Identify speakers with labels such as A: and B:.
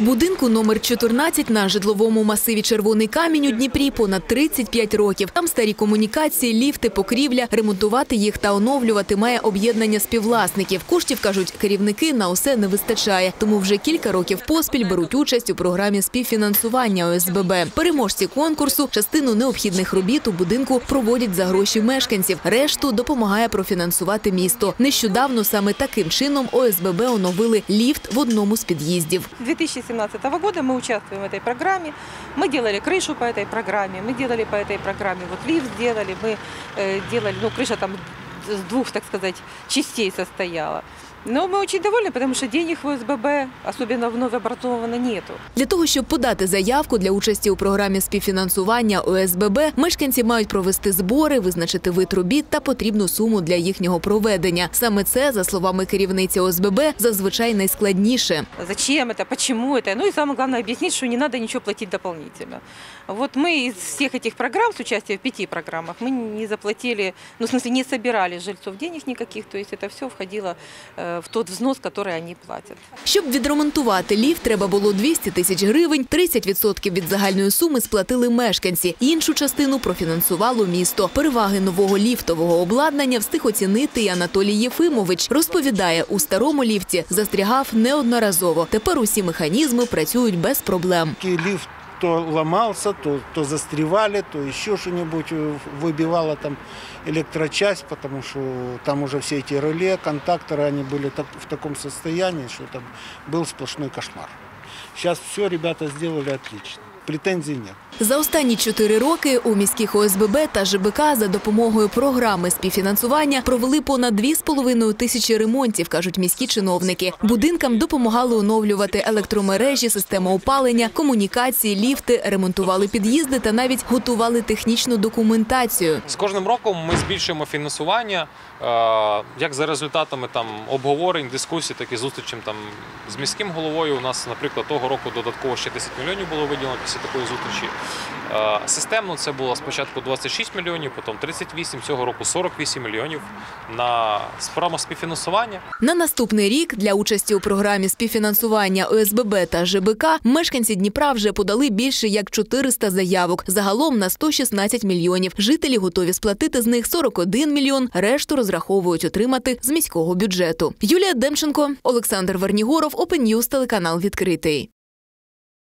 A: Будинку номер 14 на житловому масиві Червоний камінь у Дніпрі понад 35 років. Там старі комунікації, ліфти, покрівля. Ремонтувати їх та оновлювати має об'єднання співвласників. Коштів, кажуть, керівники на усе не вистачає. Тому вже кілька років поспіль беруть участь у програмі співфінансування ОСББ. Переможці конкурсу частину необхідних робіт у будинку проводять за гроші мешканців. Решту допомагає профінансувати місто. Нещодавно саме таким чином ОСББ оновили ліфт в одному з під'їздів.
B: 2017 года мы участвуем в этой программе. Мы делали крышу по этой программе, мы делали по этой программе, вот лифт сделали, мы э, делали, ну, крыша там с двух, так сказать, частей состояла. Но мы очень довольны, потому что денег в ОСББ, особенно вновь образованно, нету.
A: Для того, щоб подати заявку для участі у програмі співфінансування ОСББ, мешканці мають провести збори, визначити вид робіт та потрібну суму для їхнього проведення. Саме це, за словами керівниці ОСББ, зазвичай найскладніше.
B: Зачем это, почему это? Ну и самое главное объяснить, что не надо ничего платить дополнительно. Вот мы из всех этих программ, с участием в пяти программах, мы не заплатили, ну в смысле не собирали с жильцов денег никаких, то есть это все входило э, в тот взнос, который они платят.
A: Щоб відремонтувати ліфт, треба було 200 тисяч гривень, 30% від загальної суми сплатили мешканці, іншу частину профінансувало місто. Переваги нового ліфтового обладнання встиг оцінити і Анатолій Єфимович. Розповідає, у старому ліфті застрягав неодноразово. Тепер усі механізми працюють без проблем.
C: И лифт то ломался, то, то застревали, то еще что-нибудь э, выбивало там электрочасть, потому что там уже все эти реле, контакторы, они были так- в таком состоянии, что там был сплошной кошмар. Сейчас все ребята сделали отлично. Претензий нет.
A: За останні чотири роки у міських ОСББ та ЖБК за допомогою програми співфінансування провели понад 2,5 тисячі ремонтів, кажуть міські чиновники. Будинкам допомагали оновлювати електромережі, систему опалення, комунікації, ліфти, ремонтували під'їзди та навіть готували технічну документацію.
D: З кожним роком ми збільшуємо фінансування е, як за результатами там обговорень, дискусій, так і зустрічей там з міським головою. У нас, наприклад, того року додатково ще 10 мільйонів було виділено після такої зустрічі. Е, Системно це було спочатку 26 мільйонів, потім 38, цього року 48 мільйонів на програму співфінансування.
A: На наступний рік для участі у програмі співфінансування ОСББ та ЖБК мешканці Дніпра вже подали більше як 400 заявок. Загалом на 116 мільйонів. Жителі готові сплатити з них 41 мільйон. Решту розраховують отримати з міського бюджету. Юлія Демченко, Олександр Вернігоров, Open News, телеканал відкритий.